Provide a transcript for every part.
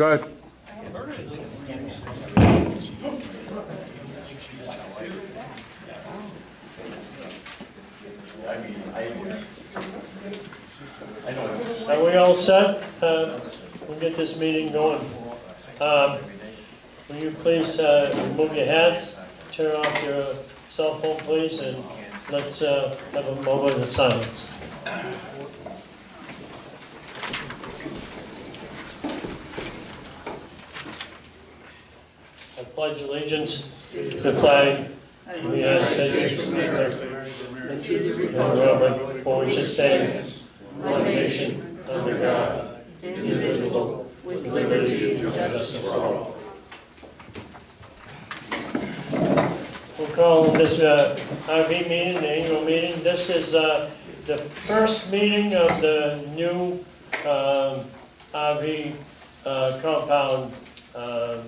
Go ahead. Are we all set? Uh, We'll get this meeting going. Um, Will you please uh, remove your hats, turn off your cell phone, please, and let's uh, have a moment of silence. Pledge allegiance to the flag of the United States of America for which it stands, one nation, under God, indivisible, with liberty and justice for all. We'll call this uh, RV meeting, the annual meeting. This is uh, the first meeting of the new um, RV uh, compound um,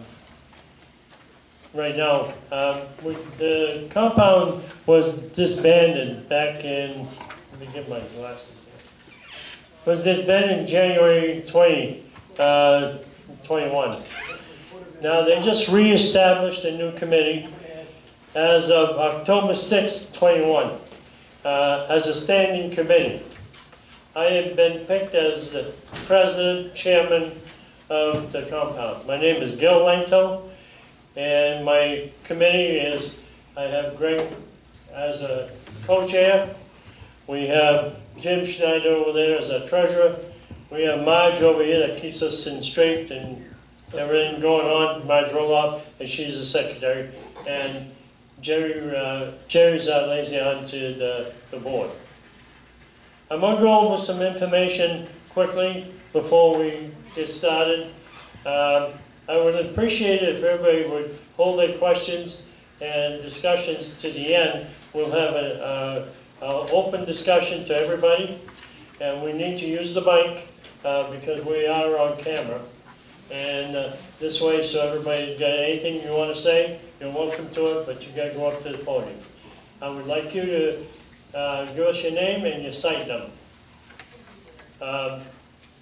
right now. Um, we- The compound was disbanded back in, let me get my glasses here. Was disbanded in January 20, uh, 21. Now, they just reestablished a new committee as of October 6, 21, uh, as a standing committee. I have been picked as the president, chairman of the compound. My name is Gil Langto, and my committee is, I have Greg as a co-chair. We have Jim Schneider over there as a treasurer. We have Marge over here that keeps us in straight and everything going on, Marge Roloff, and she's the secretary. And Jerry, uh, Jerry's our liaison to the, the board. I'm gonna go over some information quickly before we get started. Um, I would appreciate it if everybody would hold their questions and discussions to the end. We'll have an open discussion to everybody, and we need to use the mic, uh, because we are on camera. And, uh, this way, so everybody got anything you wanna say, you're welcome to it, but you gotta go up to the podium. I would like you to, uh, give us your name and your site number. Um,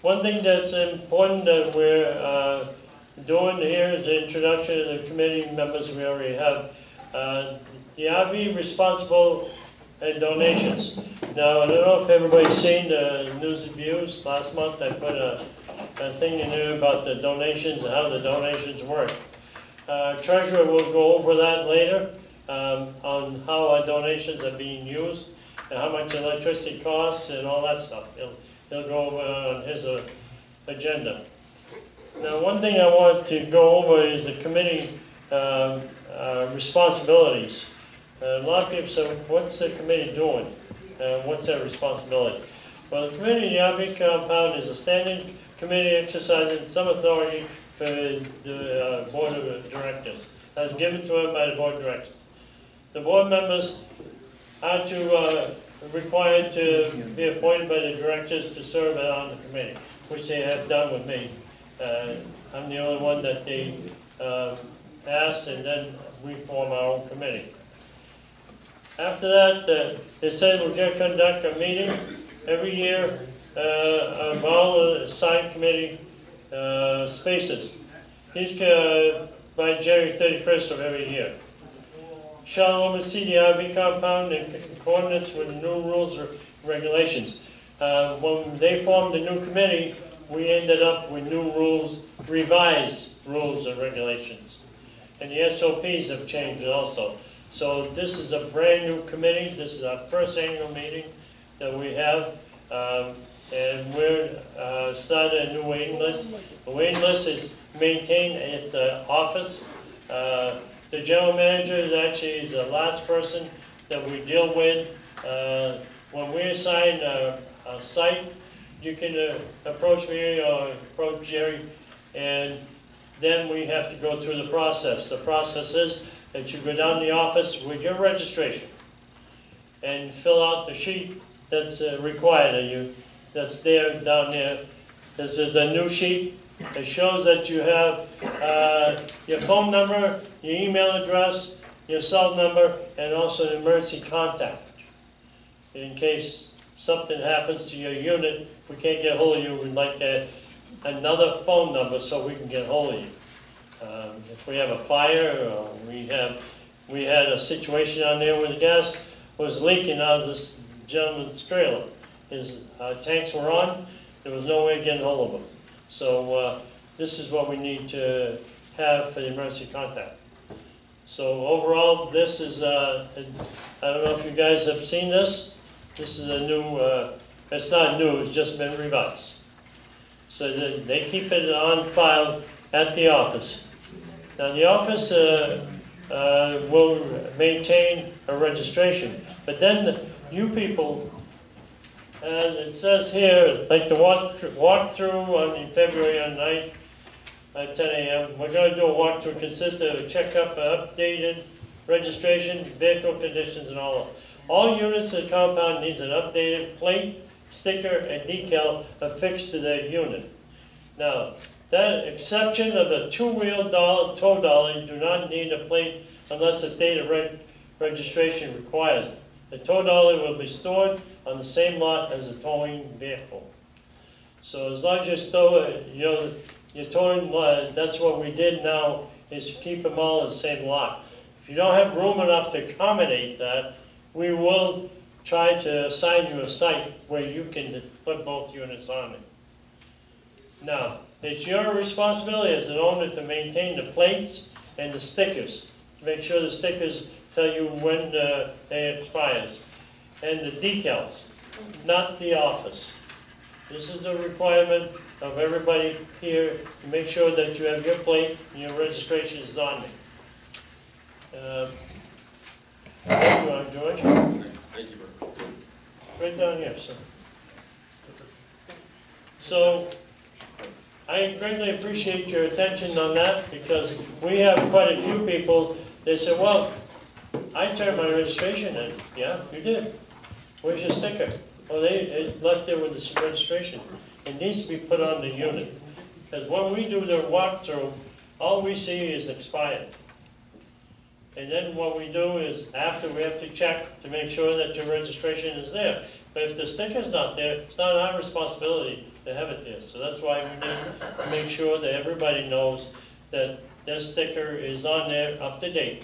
One thing that's important that we're, uh, doing here is the introduction of the committee members we already have. Uh, The RV responsible and donations. Now, I don't know if everybody's seen the news and views, last month I put a, a thing in there about the donations, and how the donations work. Uh, Treasurer will go over that later, um, on how our donations are being used, and how much electricity costs and all that stuff. He'll, he'll go over on his, uh, agenda. Now, one thing I want to go over is the committee, um, uh, responsibilities. Uh, A lot of people say, what's the committee doing? Uh, what's their responsibility? Well, the committee, the RV compound is a standing committee exercising some authority for the uh, board of directors, as given to it by the board of directors. The board members are to, uh, required to be appointed by the directors to serve on the committee, which they have done with me. Uh, I'm the only one that they um, ask, and then we form our own committee. After that, uh, they said we're gonna conduct a meeting every year uh, of all the assigned committee uh, spaces. These uh, by January 31st of every year. Shall oversee the RV compound in accordance with new rules or regulations. Uh, When they formed the new committee, we ended up with new rules, revised rules and regulations. And the SOPs have changed also. So this is a brand-new committee, this is our first annual meeting that we have. Um, And we're uh, starting a new waiting list. The waiting list is maintained at the office. Uh, The general manager is actually the last person that we deal with. Uh, When we assign a, a site, you can uh, approach me or approach Jerry, and then we have to go through the process. The process is that you go down to the office with your registration and fill out the sheet that's uh, required of you, that's there, down there. This is the new sheet. It shows that you have uh, your phone number, your email address, your cell number, and also an emergency contact. In case something happens to your unit, we can't get hold of you, we'd like to another phone number so we can get hold of you. Um, If we have a fire, or we have, we had a situation on there where the gas was leaking out of this gentleman's trailer. His uh, tanks were on, there was no way of getting hold of him. So uh, this is what we need to have for the emergency contact. So overall, this is, uh, I don't know if you guys have seen this, this is a new, uh, it's not new, it's just been revised. So they keep it on file at the office. Now, the office uh, uh, will maintain a registration, but then you people, and it says here, like the walk, walkthrough on February 9th at 10 a.m. We're gonna do a walkthrough consistent of a checkup, uh, updated registration, vehicle conditions and all. of. All units in the compound needs an updated plate, sticker, and decal affixed to their unit. Now, that exception of the two-wheel doll- tow dolly do not need a plate unless the state of reg- registration requires it. The tow dolly will be stored on the same lot as the towing vehicle. So as long as you're stow, you know, you're towing, uh, that's what we did now, is keep them all in the same lot. You don't have room enough to accommodate that, we will try to assign you a site where you can put both units on it. Now, it's your responsibility as an owner to maintain the plates and the stickers, make sure the stickers tell you when uh, they expires, and the decals, not the office. This is a requirement of everybody here, to make sure that you have your plate and your registration is on there. Uh, Thank you, uh, George. Thank you, Bert. Right down here, sir. So, I greatly appreciate your attention on that, because we have quite a few people, they say, well, I turned my registration in. Yeah, you did. Where's your sticker? Well, they, it's left it with the registration. It needs to be put on the unit. Because when we do the walkthrough, all we see is expired. And then what we do is, after, we have to check to make sure that your registration is there. But if the sticker's not there, it's not our responsibility to have it there. So that's why we need to make sure that everybody knows that their sticker is on there, up to date.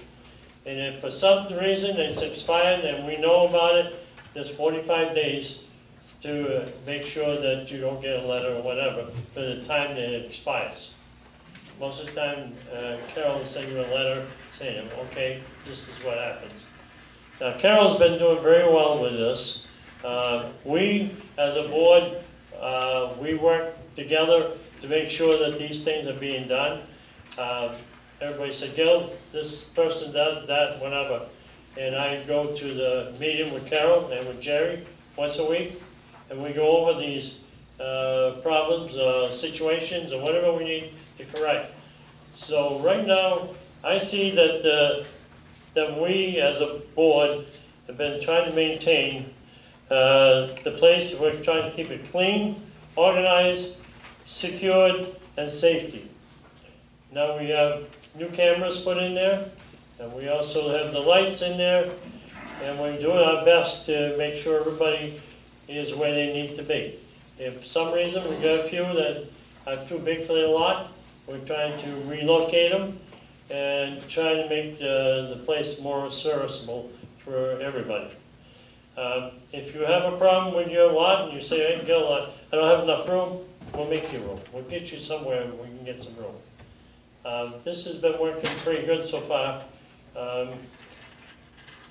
And if for some reason it's expired and we know about it, there's forty-five days to make sure that you don't get a letter or whatever for the time that it expires. Most of the time, uh, Carol will send you a letter saying, okay, this is what happens. Now, Carol's been doing very well with this. Uh, We, as a board, uh, we work together to make sure that these things are being done. Uh, Everybody said, Gil, this person does that, whatever. And I go to the meeting with Carol and with Jerry once a week, and we go over these uh, problems, uh, situations, or whatever we need to correct. So right now, I see that, uh, that we as a board have been trying to maintain uh, the place, we're trying to keep it clean, organized, secured, and safety. Now we have new cameras put in there, and we also have the lights in there, and we're doing our best to make sure everybody is where they need to be. If for some reason we got a few that are too big for their lot, we're trying to relocate them and trying to make uh, the place more serviceable for everybody. Um, If you have a problem with your lot and you say, hey, Gil, I I don't have enough room, we'll make you room. We'll get you somewhere where we can get some room. Um, This has been working pretty good so far. Um,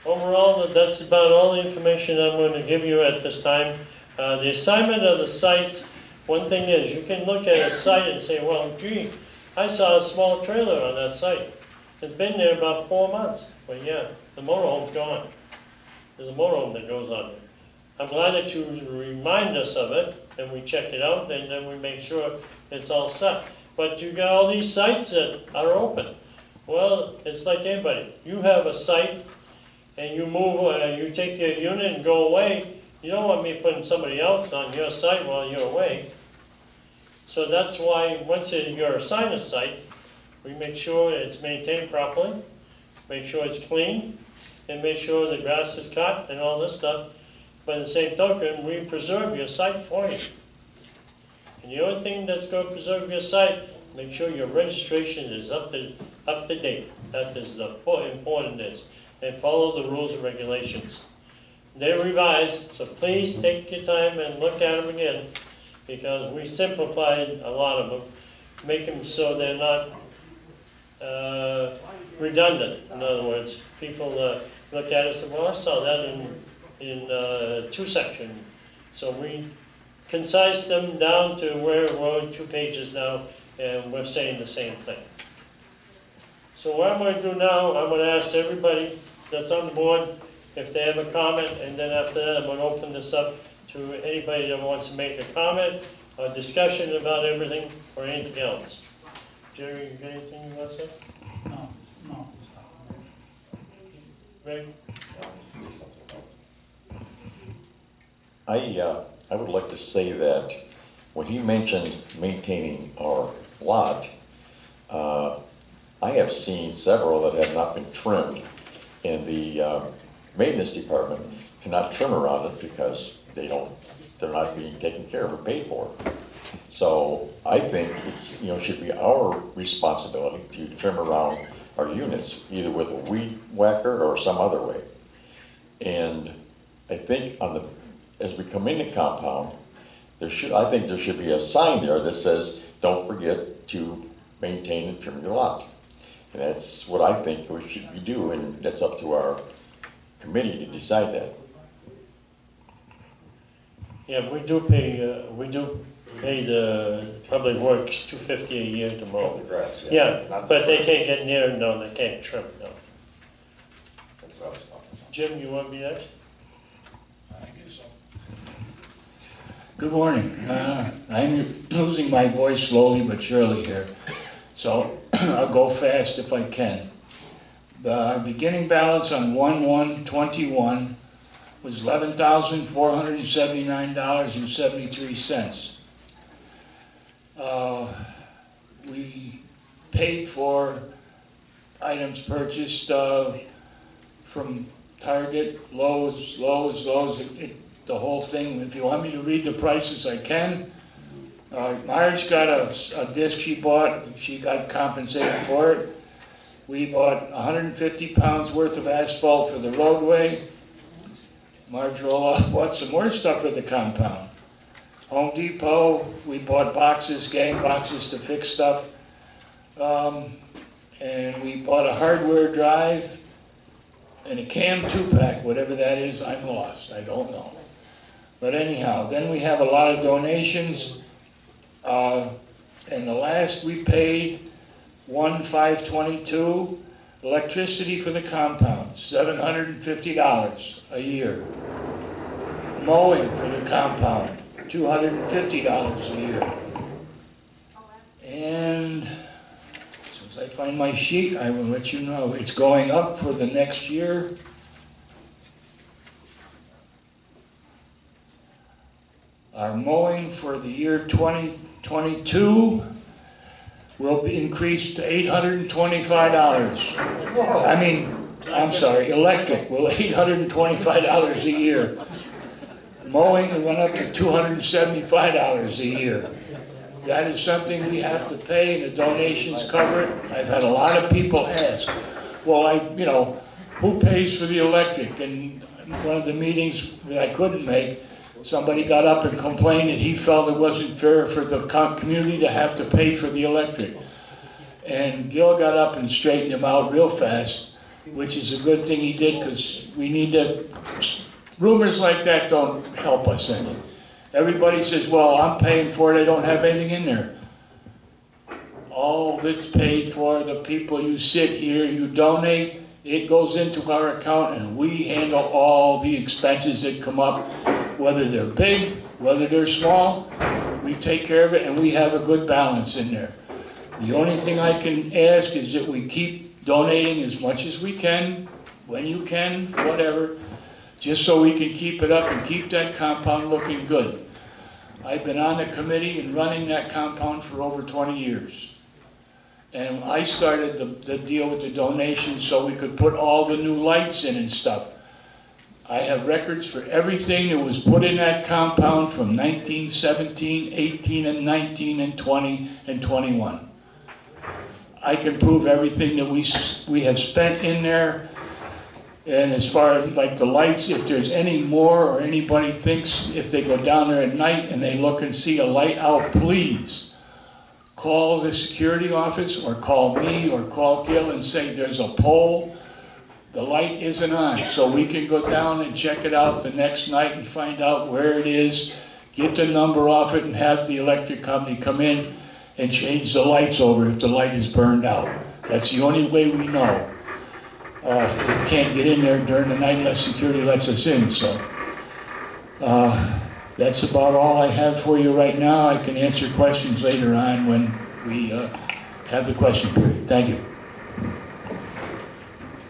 Overall, that's about all the information I'm going to give you at this time. Uh, The assignment of the sites, one thing is, you can look at a site and say, well, gee, I saw a small trailer on that site. It's been there about four months. But yeah, the motorhome's gone. There's a motorhome that goes on there. I'm glad that you remind us of it, and we check it out, and then we make sure it's all set. But you got all these sites that are open. Well, it's like anybody. You have a site, and you move, uh, you take your unit and go away, you don't want me putting somebody else on your site while you're away. So that's why, once you- you're assigned a site, we make sure it's maintained properly, make sure it's clean, and make sure the grass is cut and all this stuff. But the same token, we preserve your site for you. And the only thing that's gonna preserve your site, make sure your registration is up to, up to date. That is the po- important is, and follow the rules and regulations. They're revised, so please take your time and look at them again, because we simplified a lot of them, make them so they're not, uh, redundant. In other words, people, uh, look at it and well, I saw that in, in, uh, two section. So we concise them down to where we're two pages now, and we're saying the same thing. So what I'm gonna do now, I'm gonna ask everybody that's on the board if they have a comment, and then after that, I'm gonna open this up to anybody that wants to make a comment or discussion about everything or anything else. Jerry, you got anything you want to say? No, no. Greg? I, uh, I would like to say that when he mentioned maintaining our lot, uh, I have seen several that have not been trimmed, and the uh, maintenance department cannot trim around it because they don't, they're not being taken care of or paid for. So I think it's, you know, should be our responsibility to trim around our units, either with a weed whacker or some other way. And I think on the, as we come in the compound, there should, I think there should be a sign there that says, don't forget to maintain and trim your lot. And that's what I think we should doing, and that's up to our committee to decide that. Yeah, we do pay, uh, we do pay the public works two fifty a year to mow. the grass, Yeah, Not but the- they can't get near, no, they can't trim, no. That's what I was talking about. Jim, you want to be next? I guess so. Good morning. Uh, I'm losing my voice slowly but surely here, so I'll go fast if I can. The beginning balance on one-one twenty-one was eleven thousand four hundred and seventy-nine dollars and seventy-three cents. Uh, We paid for items purchased uh, from Target, Lowe's, Lowe's, Lowe's, it- it- the whole thing. If you want me to read the prices, I can. Uh, Marge got a, a disc she bought, she got compensated for it. We bought hundred and fifty pounds worth of asphalt for the roadway. Marge Roloff bought some more stuff for the compound. Home Depot, we bought boxes, gang boxes to fix stuff. Um, and we bought a hardware drive, and a cam two-pack, whatever that is, I'm lost, I don't know. But anyhow, then we have a lot of donations. Uh, and the last we paid, one five twenty-two, electricity for the compound, seven hundred and fifty dollars a year. Mowing for the compound, two hundred and fifty dollars a year. And as soon as I find my sheet, I will let you know. It's going up for the next year. Our mowing for the year 2022 will be increased to $825. I mean, I'm sorry, electric, will $825 a year. Mowing went up to $275 a year. That is something we have to pay, and the donations cover it. I've had a lot of people ask, well, I, you know, who pays for the electric? And one of the meetings that I couldn't make, somebody got up and complained that he felt it wasn't fair for the community to have to pay for the electric. And Gil got up and straightened him out real fast, which is a good thing he did, because we need to, rumors like that don't help us any. Everybody says, well, I'm paying for it, I don't have anything in there. All that's paid for, the people you sit here, you donate, it goes into our account and we handle all the expenses that come up, whether they're big, whether they're small, we take care of it and we have a good balance in there. The only thing I can ask is that we keep donating as much as we can, when you can, whatever, just so we can keep it up and keep that compound looking good. I've been on the committee and running that compound for over 20 years. And I started the, the deal with the donations so we could put all the new lights in and stuff. I have records for everything that was put in that compound from 1917, 18, and 19, and 20, and 21. I can prove everything that we, we have spent in there. And as far as like the lights, if there's any more or anybody thinks if they go down there at night and they look and see a light out, please call the security office or call me or call Gil and say there's a pole, the light isn't on. So we can go down and check it out the next night and find out where it is, get the number off it and have the electric company come in and change the lights over if the light is burned out. That's the only way we know. Uh, we can't get in there during the night unless security lets us in, so. Uh, that's about all I have for you right now. I can answer questions later on when we, uh, have the question period. Thank you.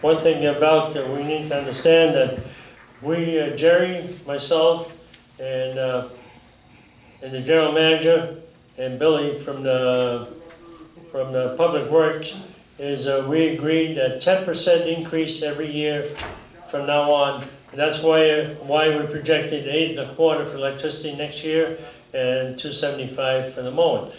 One thing about, that we need to understand that we, uh, Jerry, myself, and, uh, and the general manager, and Billy from the, from the Public Works, is, uh, we agreed that ten percent increase every year from now on. And that's why, why we projected eight and a quarter for electricity next year, and two seventy-five for the mowing.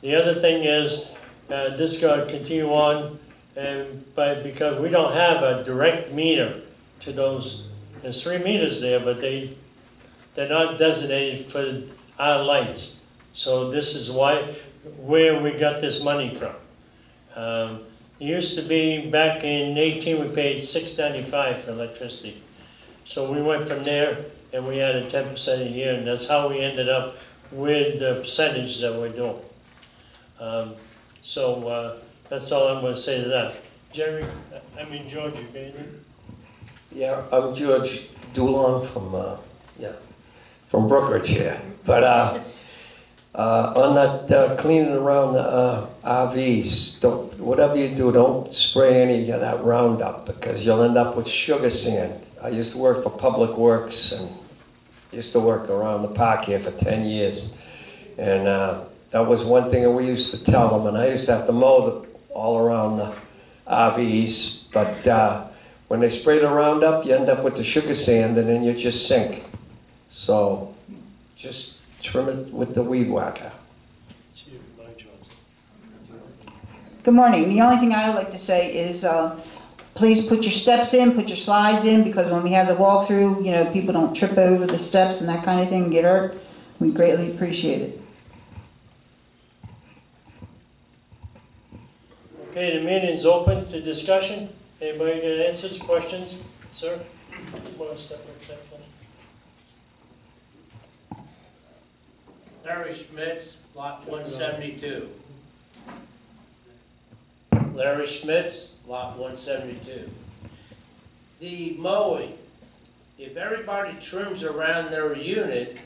The other thing is, uh, this gonna continue on, and, but because we don't have a direct meter to those, there's three meters there, but they, they're not designated for our lights. So this is why, where we got this money from. Um, it used to be, back in eighteen, we paid six ninety-five for electricity. So we went from there and we added ten percent a year, and that's how we ended up with the percentage that we're doing. Um, so, uh, that's all I'm gonna say to that. Jerry, I mean, George, you got anything? Yeah, I'm George Dulon from, uh, yeah, from Brookridge here. But, uh, uh, on that, uh, cleaning around the, uh, RVs, don't, whatever you do, don't spray any of that Roundup because you'll end up with sugar sand. I used to work for Public Works and used to work around the park here for ten years. And, uh, that was one thing that we used to tell them, and I used to have to mow the, all around the RVs, but, uh, when they spray the Roundup, you end up with the sugar sand and then you just sink. So just trim it with the weed whacker. Good morning. The only thing I would like to say is, uh, please put your steps in, put your slides in, because when we have the walkthrough, you know, people don't trip over the steps and that kind of thing and get hurt. We greatly appreciate it. Okay, the meeting's open to discussion. Anybody got answers, questions, sir? Want to step right there, please? Larry Schmitz, lot one seventy-two. Larry Schmitz, lot one seventy-two. The mowing, if everybody trims around their unit,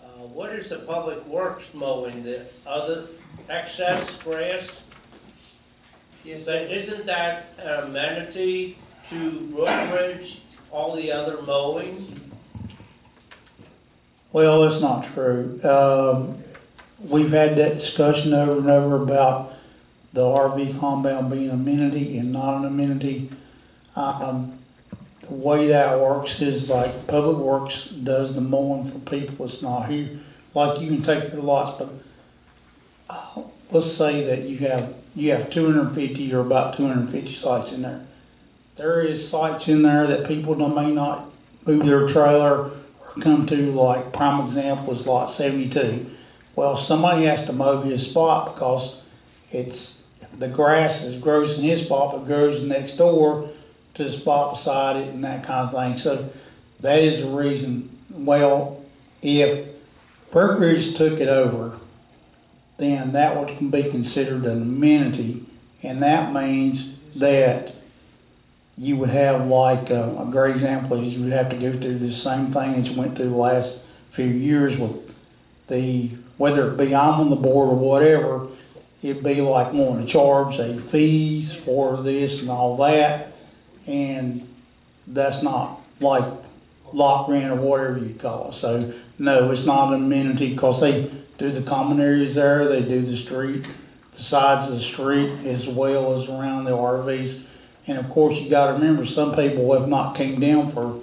uh, what is the public works mowing, the other excess grass? But isn't that an amenity to Brookridge, all the other mowings? Well, that's not true. Um, we've had that discussion over and over about the RV compound being amenity and not an amenity. Um, the way that works is like Public Works does the mowing for people, it's not here. Like you can take your lots, but, uh, let's say that you have, you have two hundred and fifty or about two hundred and fifty sites in there. There is sites in there that people may not move their trailer or come to, like, prime example is lot seventy-two. Well, somebody has to mow his spot because it's, the grass is grows in his spot, but grows next door to the spot beside it and that kind of thing. So that is the reason, well, if Brookridge took it over, then that would be considered an amenity. And that means that you would have like, uh, a great example is you would have to go through the same thing that you went through the last few years with the, whether it be I'm on the board or whatever, it'd be like wanting to charge a fees for this and all that. And that's not like lot rent or whatever you call it. So, no, it's not an amenity because they do the common areas there, they do the street, the sides of the street as well as around the RVs. And of course, you gotta remember, some people have not came down for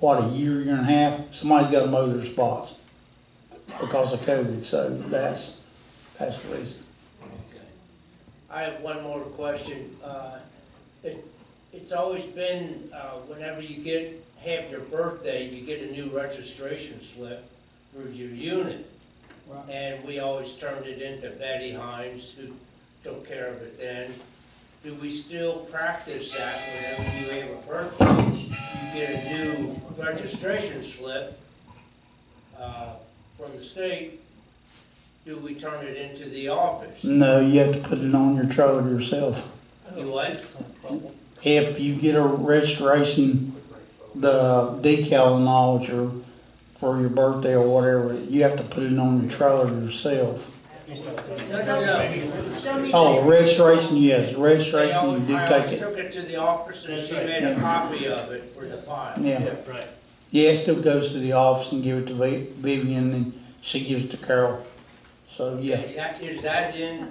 what, a year, year and a half, somebody's gotta mow their spots because of COVID, so that's, that's the reason. I have one more question. Uh, it- It's always been, uh, whenever you get, have your birthday, you get a new registration slip for your unit. And we always turned it into Betty Hines, who took care of it then. Do we still practice that whenever you have a birthday, you get a new registration slip uh, from the state? Do we turn it into the office? No, you have to put it on your trailer yourself. You what? If you get a registration, the decal and all that your, for your birthday or whatever, you have to put it on your trailer yourself. No, no, no. Oh, registration, yes, registration, al- you do I take always it. took it to the office and she made a copy of it for the file. Yeah, Right. yeah, it still goes to the office and give it to Vi- Vivian and she gives it to Carol. So, yeah. Is that, is that in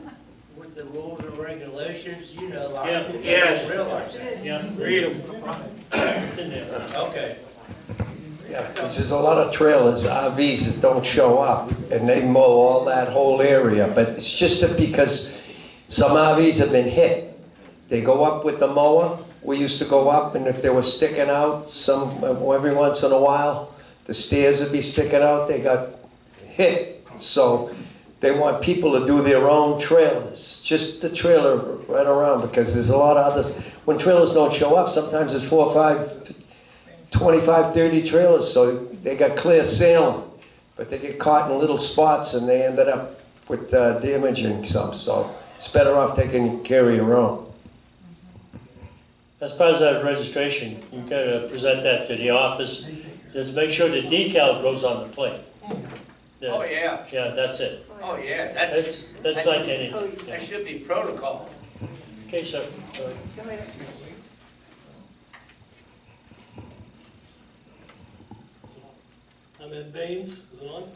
with the rules and regulations? You know, a lot Yeah. of people Yes. don't realize that. Yeah, read them. It's in there. Okay. Yeah, there's a lot of trailers, RVs that don't show up, and they mow all that whole area, but it's just because some RVs have been hit. They go up with the mower, we used to go up, and if they were sticking out, some, every once in a while, the stairs would be sticking out, they got hit. So they want people to do their own trailers, just the trailer right around, because there's a lot of others. When trailers don't show up, sometimes it's four or five 25, 30 trailers, so they got clear sailing. But they get caught in little spots and they ended up with uh, damaging some, so it's better off taking care of your own. As far as that registration, you gotta present that to the office. Just make sure the decal goes on the plate. Yeah, Oh, yeah. Yeah, that's it. Oh, yeah. That's, that's like any, that should be protocol. okay, sir. I'm Ed Baines, is it on?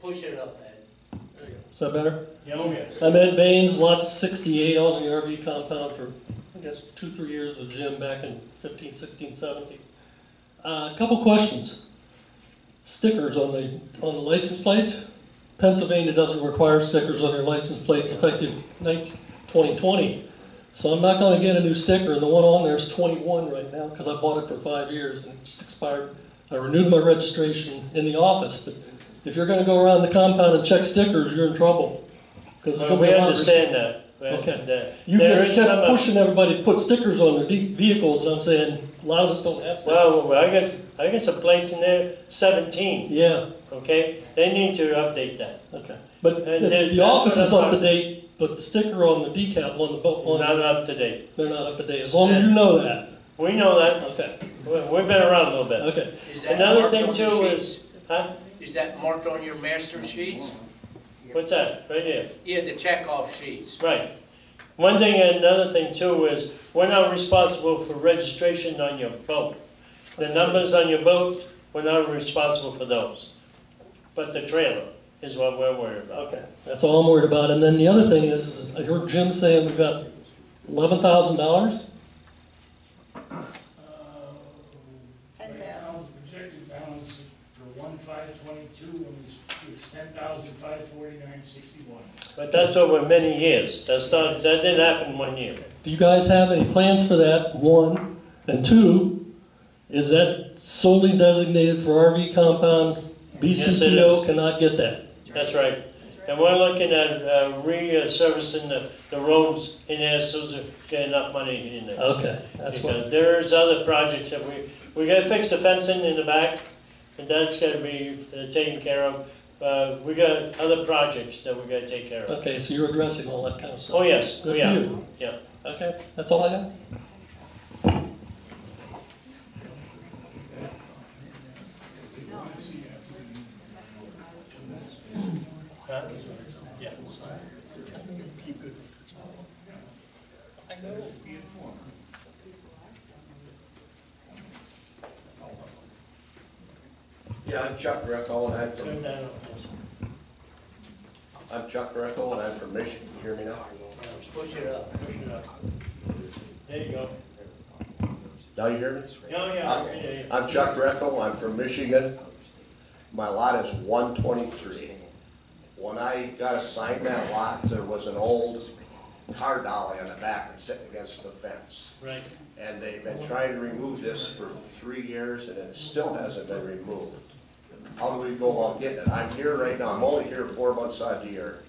Push it up, Ed. There you go. Is that better? Yeah, oh, yes. I'm Ed Baines, lot 68, I was in the RV compound for, I guess, two, three years with Jim back in 15, 16, 17. Uh, A couple questions. Stickers on the, on the license plate. Pennsylvania doesn't require stickers on their license plates effective 19 2020. So I'm not gonna get a new sticker, and the one on there is 21 right now, because I bought it for five years and it's expired. I renewed my registration in the office, but if you're gonna go around the compound and check stickers, you're in trouble. 'Cause Well, we understand that. We Okay. understand that. You There just kept some, pushing everybody to put stickers on their de- vehicles, and I'm saying, Loudon don't have stickers. Well, I guess, I guess the plate's in there seventeen, Yeah, okay? They need to update that. okay. But the, And there- the that's office what is I'm up to talking- date, but the sticker on the decal, on the boat, on, Not up to date. they're not up to date, as long as you know that. We know that. Okay, We- We've been around a little bit. okay. Is that Another marked thing on your too sheets? is, huh? Is that marked on your master sheets? What's that? Right here. Yeah, the checkoff sheets. Right. One thing, and another thing too is, we're not responsible for registration on your boat. The numbers on your boat, we're not responsible for those. But the trailer is what we're worried about. Okay, that's all I'm worried about. And then the other thing is, is I heard Jim saying we've got eleven thousand dollars? Right now, the projected balance for one five twenty-two, is ten thousand five forty-nine sixty-one. But that's over many years. That's not, that didn't happen one year. Do you guys have any plans for that, one? And two, is that solely designated for RV compound? Yes, it BCPO is. cannot get that. That's right. And we're looking at, uh, re-servicing the, the roads in there, so to get enough money in there. Okay, that's what, Because there's other projects that we, we gotta fix the fencing in the back, and that's gotta be uh, taken care of. Uh, we got other projects that we gotta take care of. okay, so you're addressing all that kind of stuff. Oh, yes, Good we for are, you. yeah. Okay, that's all I got. Huh? Yeah. Keep good. I know. Yeah, I'm Chuck Greco, and I'm Turn from, that on. I'm Chuck Greco, and I'm from Michigan, Can you hear me now? Push it up. There you go. Now you hear me? Oh, yeah, yeah, yeah. I'm Chuck Greco, I'm from Michigan. My lot is one twenty-three. When I got assigned that lot, there was an old car dolly on the back sitting against the fence. right. And they've been trying to remove this for three years and it still hasn't been removed. How do we go about getting it? I'm here right now, I'm only here four months out of the year.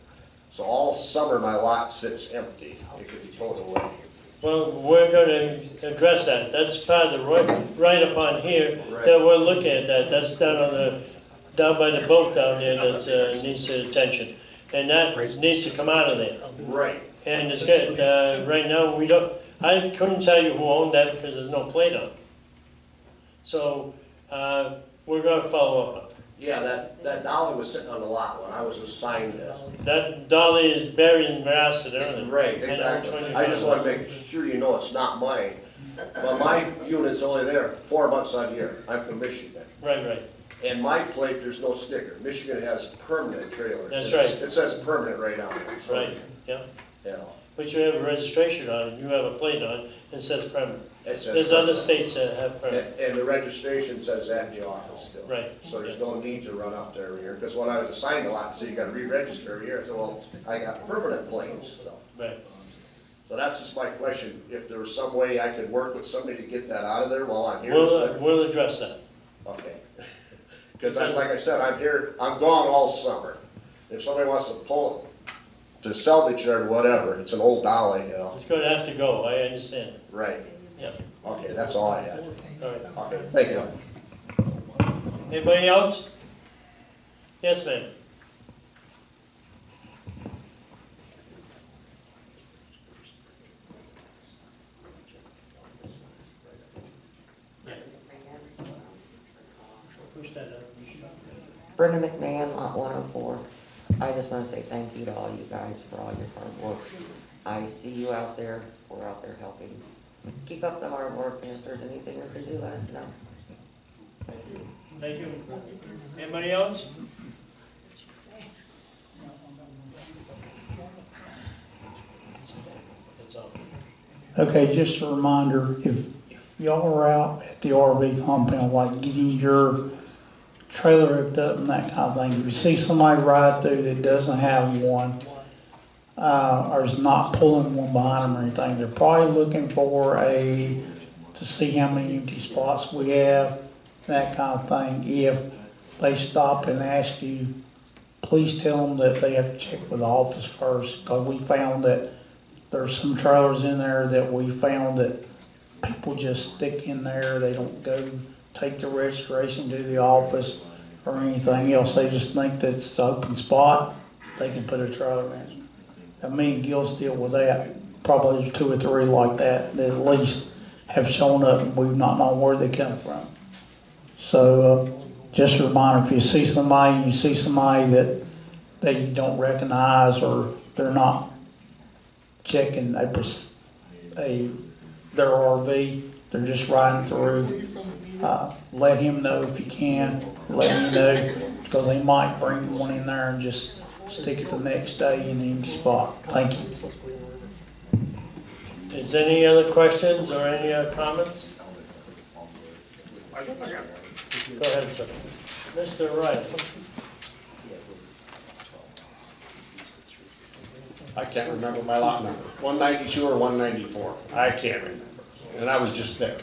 So all summer my lot sits empty, it could be towed away. Well, we're gonna address that, that's part of the right, right upon here, that we're looking at that, that's down on the, down by the boat down there, that uh, needs attention. And that needs to come out of there. Right, And it's good, uh, right now, we don't, I couldn't tell you who owned that because there's no plate on it. So, uh, we're gonna follow up. Yeah, that, that dolly was sitting on the lot when I was assigned it. That dolly is buried in grass and everything. Right, And exactly. which one you I just wanna make sure you know it's not mine. But my unit's only there four months out of the year. I'm from Michigan. Right, right, And my plate, there's no sticker. Michigan has permanent trailers. That's right. It says permanent right on it. so, right, yeah. You know, But you have a registration on it, you have a plate on it, and it says permanent. There's other states that have permanent, And, and the registration says that in the office still. right. So there's no need to run up there every year, because when I was assigned a lot, so you gotta re-register every year, I said, well, I got permanent plates, so. Right, So that's just my question, if there was some way I could work with somebody to get that out of there while I'm here. we'll, uh, we'll address that. Okay. Because I, like I said, I'm here, I'm gone all summer. If somebody wants to pull it, to salvage it or whatever, it's an old dolly, you know, It's gonna have to go, I understand, right. Yeah, Okay, that's all I had. all right. Okay, thank you. Anybody else? Yes, ma'am. Push that up. Brenda McMahon, lot one oh four. I just wanna say thank you to all you guys for all your hard work. I see you out there, we're out there helping. Keep up the hard work, and if there's anything we can do, let us know. Thank you. Anybody else? That's all. Okay, just a reminder, if, if y'all are out at the RV compound, like getting your trailer hooked up and that kind of thing, if you see somebody ride through that doesn't have one, uh, or is not pulling one behind them or anything, they're probably looking for a, to see how many empty spots we have, that kind of thing. If they stop and ask you, please tell them that they have to check with the office first, because we found that there's some trailers in there that we found that people just stick in there, they don't go take the registration to the office or anything else, they just think that it's an open spot, they can put a trailer in. Me and Gil's deal with that, probably two or three like that, that at least have shown up and we've not known where they come from. So, uh, just a reminder, if you see somebody, you see somebody that, that you don't recognize or they're not checking a, a, their RV, they're just riding through. Uh, let him know if you can, let me know, because they might bring one in there and just stick it the next day in the empty spot. Thank you. Is there any other questions or any other comments? Go ahead, sir. Mr. Wright. I can't remember my lot number, one ninety-two or one ninety-four, I can't remember, and I was just there.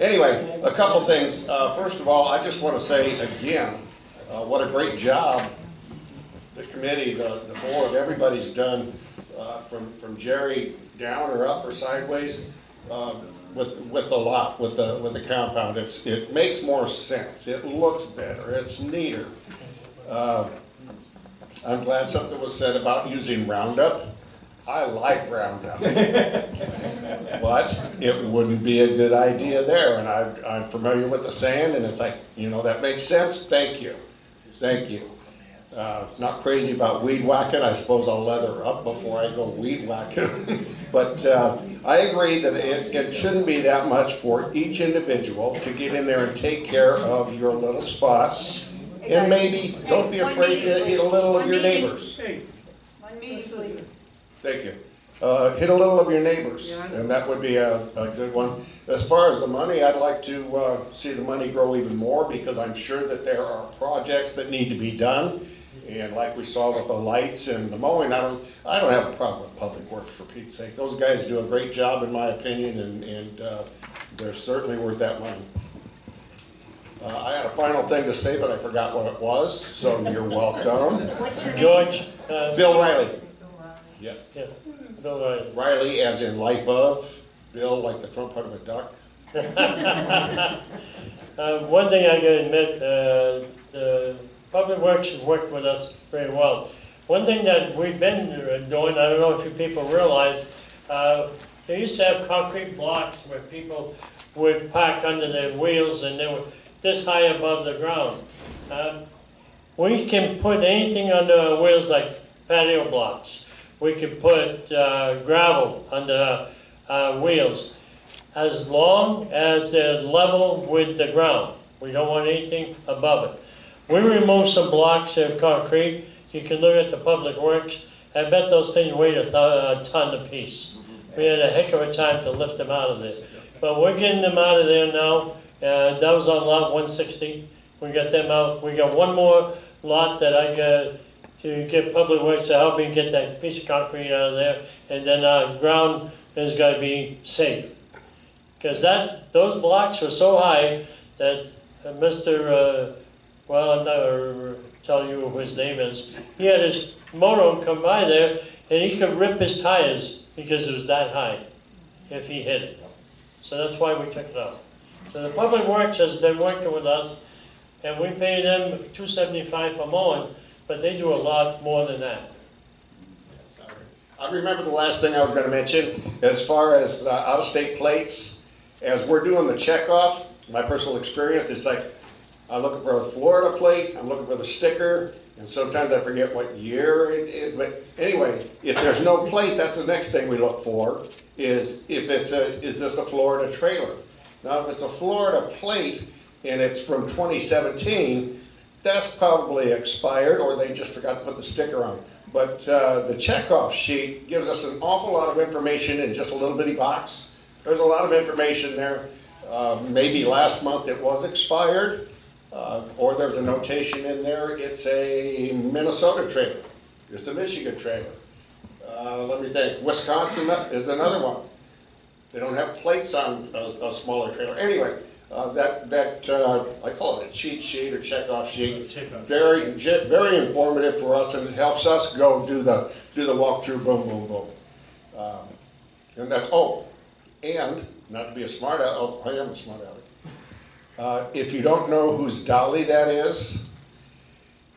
Anyway, a couple things, uh, first of all, I just wanna say again, uh, what a great job the committee, the, the board, everybody's done, uh, from, from Jerry down or up or sideways, uh, with, with the lot, with the, with the compound, it's, it makes more sense, it looks better, it's neater. Uh, I'm glad something was said about using Roundup. I like Roundup. But it wouldn't be a good idea there, and I, I'm familiar with the sand, and it's like, you know, that makes sense, thank you, thank you. Uh, not crazy about weed whacking, I suppose I'll leather up before I go weed whacking. But, uh, I agree that it, it shouldn't be that much for each individual to get in there and take care of your little spots. And maybe, don't be afraid to eat a little of your neighbors. One meeting, please. Thank you. uh, hit a little of your neighbors, and that would be a, a good one. As far as the money, I'd like to, uh, see the money grow even more, because I'm sure that there are projects that need to be done. And like we saw with the lights and the mowing, I don't, I don't have a problem with public works, for Pete's sake. Those guys do a great job, in my opinion, and, and, uh, they're certainly worth that money. Uh, I had a final thing to say, but I forgot what it was, so you're welcome. George, uh, Bill Riley. Yes. yeah, Bill Riley. Riley as in life of, Bill like the front part of a duck. Uh, one thing I gotta admit, uh, the Public Works has worked with us very well. One thing that we've been doing, I don't know if you people realize, uh, they used to have concrete blocks where people would park under their wheels and they were this high above the ground. Um, We can put anything under our wheels like patio blocks. We can put uh, gravel under our wheels as long as they're level with the ground. We don't want anything above it. We removed some blocks of concrete. You can look at the public works. I bet those things weighed a ton- a ton apiece. We had a heck of a time to lift them out of there. But we're getting them out of there now. Uh, that was on lot one sixty. We got them out. We got one more lot that I got to get Public Works to help me get that piece of concrete out of there. And then, uh, ground is gotta be safe. Because that, those blocks were so high that uh, Mr., uh, well, I'm not gonna tell you who his name is. He had his motor come by there and he could rip his tires because it was that high if he hit it. So that's why we took it out. So the Public Works has been working with us and we pay them two seventy-five for mowing, but they do a lot more than that. I remember the last thing I was gonna mention, as far as uh, out-of-state plates, as we're doing the checkoff, my personal experience, it's like, I'm looking for a Florida plate, I'm looking for the sticker, and sometimes I forget what year it is, but anyway, if there's no plate, that's the next thing we look for, is if it's a, is this a Florida trailer? Now, if it's a Florida plate and it's from twenty seventeen, that's probably expired, or they just forgot to put the sticker on. But uh, the checkoff sheet gives us an awful lot of information in just a little bitty box. There's a lot of information there. Uh, Maybe last month it was expired, uh, or there's a notation in there, it's a Minnesota trailer. It's a Michigan trailer. Uh, Let me think, Wisconsin is another one. They don't have plates on a, a smaller trailer. Anyway, uh, that, that, uh, I call it a cheat sheet or checkoff sheet. Very, ge- very informative for us and it helps us go do the, do the walkthrough, boom, boom, boom. Um, And that's, oh, and, not to be a smart aleck, oh, I am a smart aleck. Uh, if you don't know whose dolly that is,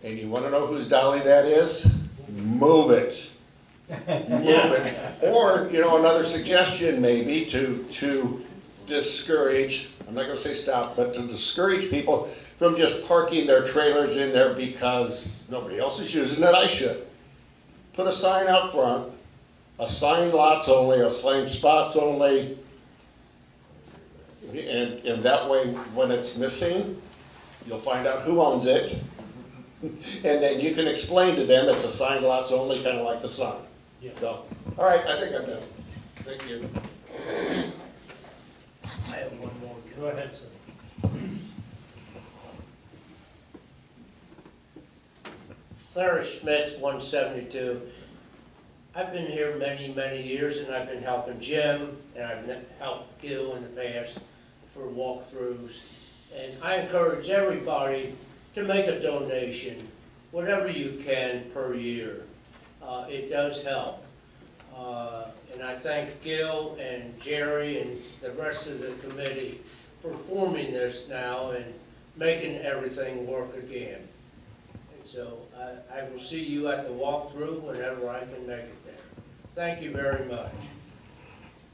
and you wanna know whose dolly that is, move it. Move it. Or, you know, another suggestion maybe to, to discourage, I'm not gonna say stop, but to discourage people from just parking their trailers in there because nobody else is using it, I should. Put a sign out front, assigned lots only, assigned spots only. And, and that way, when it's missing, you'll find out who owns it. And then you can explain to them it's assigned lots only, kinda like the sign. So, all right, I think I'm done. Thank you. I have one more. Go ahead, sir. Larry Schmitz, one seventy-two. I've been here many, many years, and I've been helping Jim, and I've helped Gil in the past for walkthroughs. And I encourage everybody to make a donation, whatever you can per year. Uh, it does help. Uh, and I thank Gil and Jerry and the rest of the committee for forming this now and making everything work again. And so I, I will see you at the walkthrough whenever I can make it there. Thank you very much.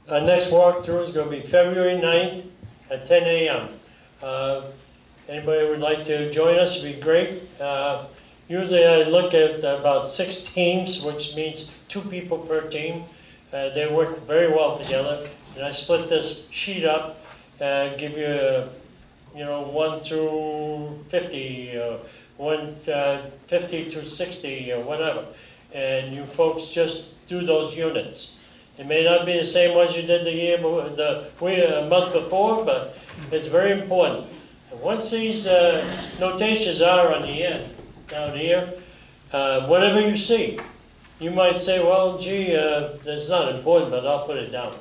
Our next walkthrough is gonna be February 9th at ten AM. Uh, Anybody would like to join us, would be great. Uh, Usually I look at about six teams, which means two people per team. Uh, They work very well together. And I split this sheet up, and give you, uh, you know, one through fifty, uh, one, uh, fifty to sixty, or whatever. And you folks just do those units. It may not be the same ones you did the year, the, we, a month before, but it's very important. Once these, uh, notations are on the end, down here, uh, whatever you see, you might say, well, gee, uh, that's not important, but I'll put it down.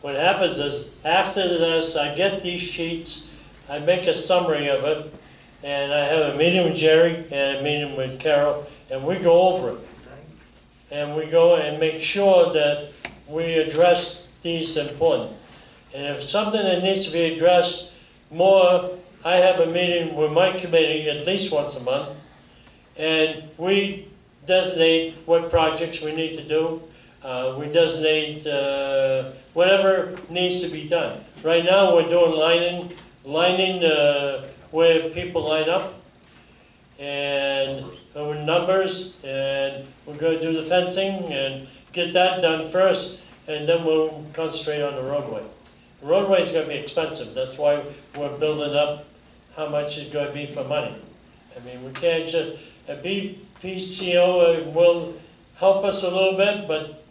What happens is, after this, I get these sheets, I make a summary of it, and I have a meeting with Jerry and a meeting with Carol, and we go over it. And we go and make sure that we address these important. And if something that needs to be addressed more, I have a meeting with my committee at least once a month, and we designate what projects we need to do. Uh, we designate, uh, whatever needs to be done. Right now, we're doing lining, lining, uh, where people line up, and uh, with numbers, and we're gonna do the fencing and get that done first, and then we'll concentrate on the roadway. The roadway is gonna be expensive, that's why we're building up how much it's gonna be for money. I mean, we can't just, a B, PCO uh, will help us a little bit, but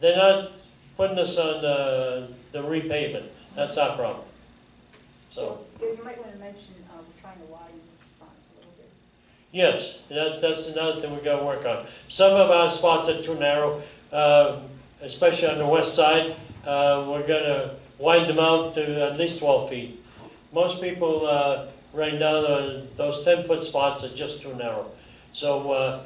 they're not putting us on the, the repavement, that's our problem. So, You you might want to mention, um, trying to widen the spots a little bit. yes, that, that's another thing we gotta work on. Some of our spots are too narrow, um, especially on the west side, uh, we're gonna widen them out to at least twelve feet. Most people, uh, right now, the- those ten-foot spots are just too narrow. So, uh,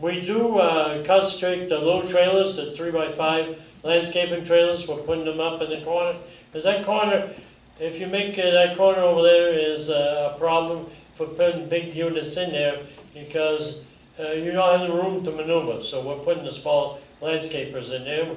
we do, uh, concentrate the low trailers, the three-by-five landscaping trailers, we're putting them up in the corner. Because that corner, if you make, uh, that corner over there is uh, a problem for putting big units in there, because, uh, you don't have the room to maneuver, so we're putting the small landscapers in there.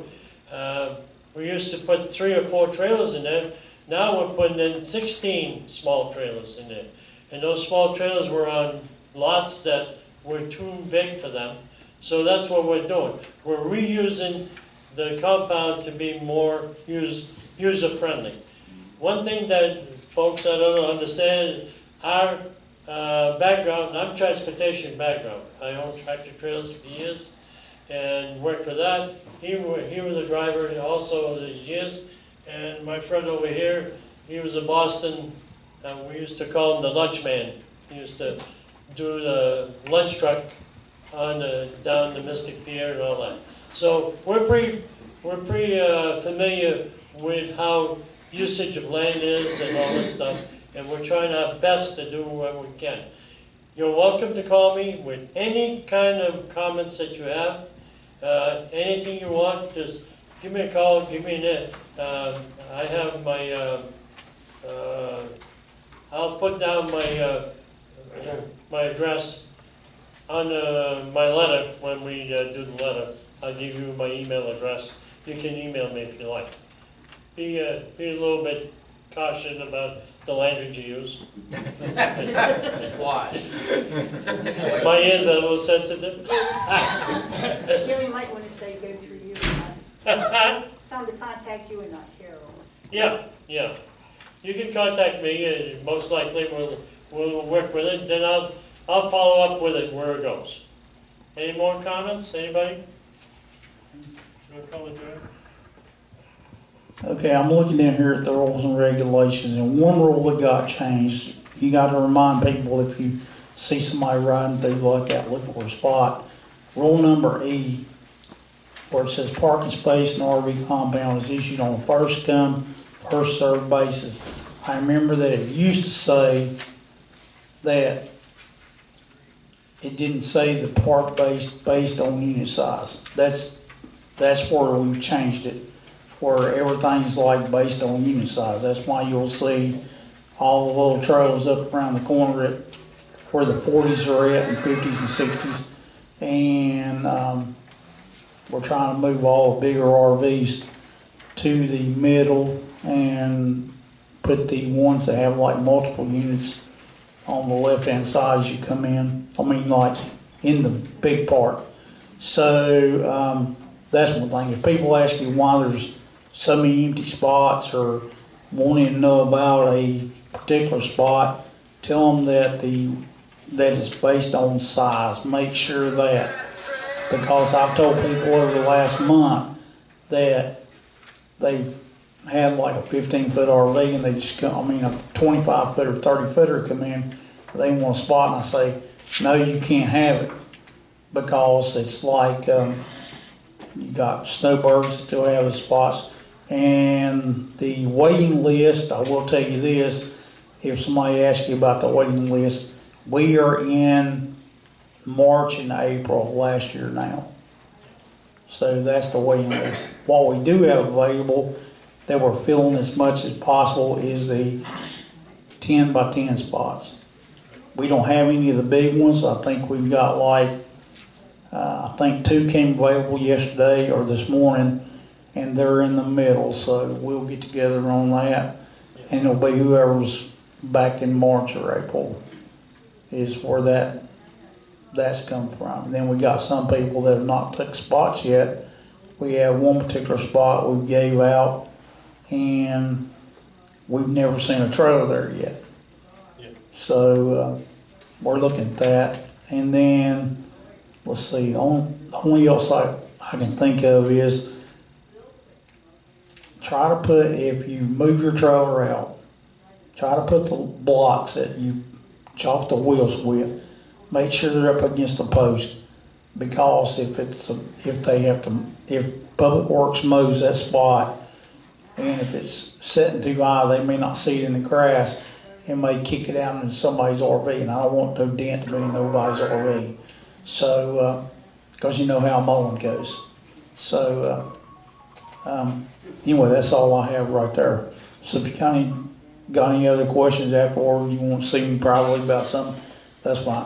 Uh, we used to put three or four trailers in there, now we're putting in sixteen small trailers in there. And those small trailers were on lots that were too big for them, so that's what we're doing. We're reusing the compound to be more use, user-friendly. One thing that folks that don't understand, our, uh, background, I'm transportation background. I own tractor trailers for years and worked for that. He he was a driver also these years. And my friend over here, he was a Boston, uh, we used to call him the lunch man. He used to do the lunch truck on the, down the Mystic Pier and all that. So we're pretty, we're pretty, uh, familiar with how usage of land is and all this stuff. And we're trying our best to do what we can. You're welcome to call me with any kind of comments that you have. Uh, anything you want, just give me a call, give me an, uh, I have my, uh, uh, I'll put down my, uh, my address on, uh, my letter, when we, uh, do the letter. I'll give you my email address. You can email me if you like. Be, uh, be a little bit cautious about the language you use. Why? My ears are a little sensitive. Gary might want to say go through you, and not- tell him to contact you and not Carol. Yeah, yeah. You can contact me, and most likely we'll, we'll work with it, then I'll, I'll follow up with it where it goes. Any more comments, anybody? No comment, Joe? Okay, I'm looking down here at the rules and regulations, and one rule that got changed, you gotta remind people if you see somebody riding through like that, look for a spot. Rule number E, where it says parking space in RV compound is issued on a first come, first served basis. I remember that it used to say that it didn't say the park based, based on unit size. That's, that's where we've changed it where everything's like based on unit size. That's why you'll see all the little trailers up around the corner at where the forties are at and fifties and sixties. And, um, we're trying to move all the bigger RVs to the middle and put the ones that have like multiple units on the left-hand side as you come in. I mean, like in the big part. So, um, that's one thing. If people ask you why there's so many empty spots or wanting to know about a particular spot, tell them that the, that it's based on size. Make sure that, because I've told people over the last month that they have like a fifteen foot RV and they just come, I mean, a twenty-five foot or thirty footer come in, they want a spot and I say, no, you can't have it. Because it's like, um, you got snowbirds that still have the spots. And the waiting list, I will tell you this, if somebody asks you about the waiting list, we are in March and April last year now. So that's the waiting list. What we do have available that we're filling as much as possible is the ten by ten spots. We don't have any of the big ones. I think we've got like, uh, I think two came available yesterday or this morning and they're in the middle, so we'll get together on that. And it'll be whoever's back in March or April is where that, that's come from. And then we got some people that have not took spots yet. We have one particular spot we gave out and we've never seen a trailer there yet. Yeah. So, uh, we're looking at that. And then, let's see, the only, the only else I, I can think of is try to put, if you move your trailer out, try to put the blocks that you chop the wheels with, make sure they're up against the post. Because if it's, a- if they have to, if Public Works mows that spot, and if it's setting too high, they may not see it in the grass, and may kick it out into somebody's RV, and I don't want no dent to be in nobody's RV. So, uh cause you know how mowing goes. So, uh, um, anyway, that's all I have right there. So if you got any, got any other questions afterward, you want to see me probably about something, that's fine.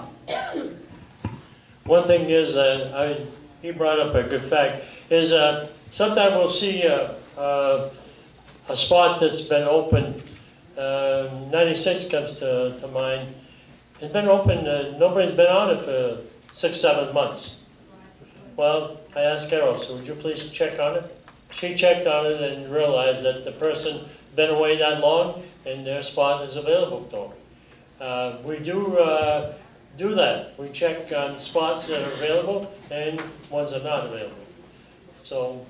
One thing is, uh, I, he brought up a good fact, is, uh, sometimes we'll see, uh, uh, a spot that's been open, uh, ninety-six comes to, to mind. It's been open, uh, nobody's been on it for six, seven months. Well, I asked Carol, so would you please check on it? She checked on it and realized that the person been away that long and their spot is available to. Uh, we do, uh, do that. We check on spots that are available and ones that are not available. So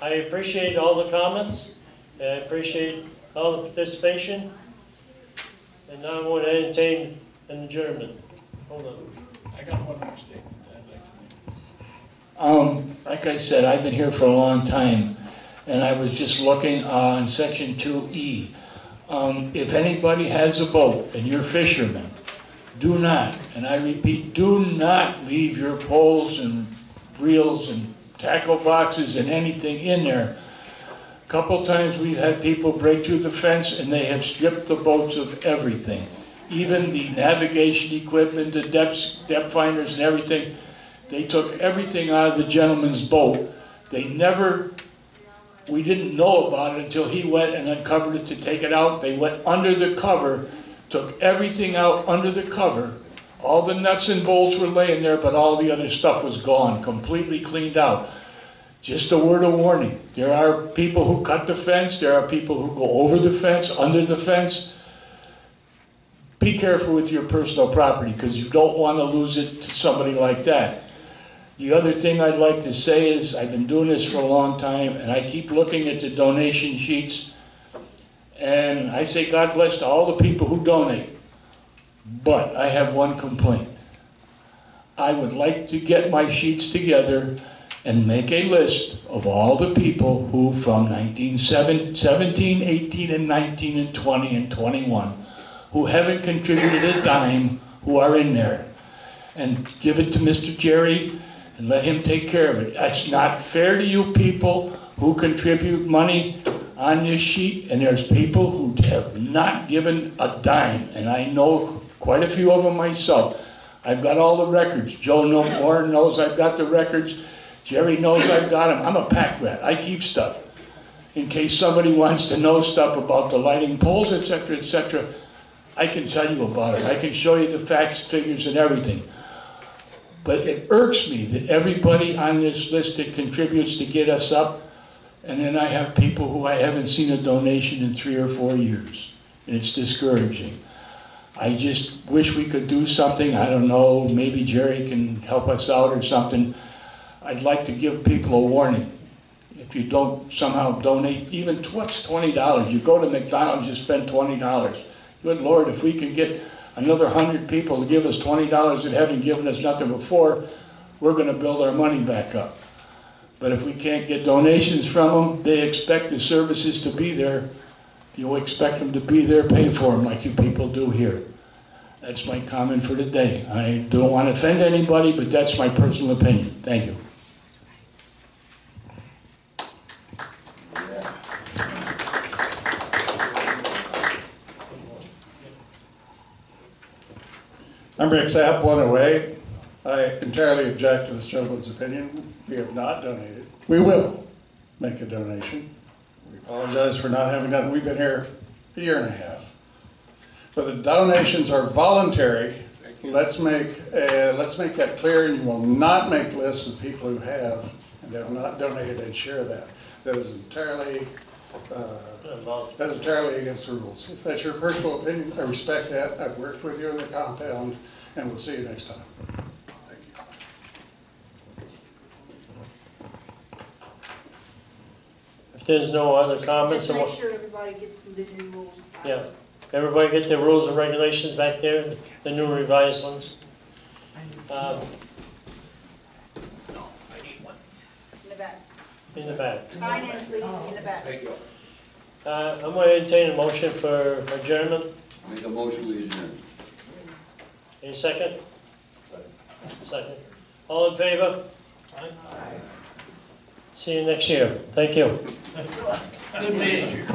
I appreciate all the comments, I appreciate all the participation. And now I want to entertain an adjournment. Hold on. I got one more statement Um, like I said, I've been here for a long time, and I was just looking on section two E. Um, if anybody has a boat and you're fishermen, do not, and I repeat, do not leave your poles and reels and tackle boxes and anything in there. A couple times we've had people break through the fence and they have stripped the boats of everything. Even the navigation equipment, the depth, depth finders and everything. They took everything out of the gentleman's boat. They never, we didn't know about it until he went and uncovered it to take it out. They went under the cover, took everything out under the cover. All the nuts and bolts were laying there, but all the other stuff was gone, completely cleaned out. Just a word of warning, there are people who cut the fence, there are people who go over the fence, under the fence. Be careful with your personal property, because you don't want to lose it to somebody like that. The other thing I'd like to say is, I've been doing this for a long time, and I keep looking at the donation sheets. And I say God bless to all the people who donate. But I have one complaint. I would like to get my sheets together and make a list of all the people who from 1917, 18, and 19, and 20, and 21, who haven't contributed a dime, who are in there. And give it to Mr. Jerry and let him take care of it. It's not fair to you people who contribute money on this sheet, and there's people who have not given a dime, and I know quite a few of them myself. I've got all the records. Joe No Warren knows I've got the records. Jerry knows I've got them. I'm a pack rat. I keep stuff. In case somebody wants to know stuff about the lighting poles, et cetera, et cetera, I can tell you about it. I can show you the facts, figures, and everything. But it irks me that everybody on this list that contributes to get us up, and then I have people who I haven't seen a donation in three or four years. And it's discouraging. I just wish we could do something, I don't know, maybe Jerry can help us out or something. I'd like to give people a warning. if you don't somehow donate, even what's twenty dollars? You go to McDonald's, you spend twenty dollars. Good Lord, if we could get another hundred people to give us twenty dollars that haven't given us nothing before, we're gonna build our money back up. But if we can't get donations from them, they expect the services to be there. You expect them to be there, pay for them like you people do here. That's my comment for today. I don't want to offend anybody, but that's my personal opinion. Thank you. I'm Rick Sapp, 108. I entirely object to this gentleman's opinion. We have not donated. We will make a donation. We apologize for not having done, we've been here a year and a half. But the donations are voluntary. Let's make, uh, let's make that clear, and you will not make lists of people who have and they have not donated and share that. That is entirely, uh, that's entirely against the rules. If that's your personal opinion, I respect that. I've worked with you in the compound, and we'll see you next time. Thank you. If there's no other comments, Just or make sure everybody gets the new rules. yeah. Everybody get the rules and regulations back there, the new revised ones? Um, In the back. In the back. Sign in, please, in the back. Thank you. Uh, I'm going to entertain a motion for adjournment. Make a motion, we adjourn. Any second? Second. All in favor? Aye. See you next year. Thank you. Good manager.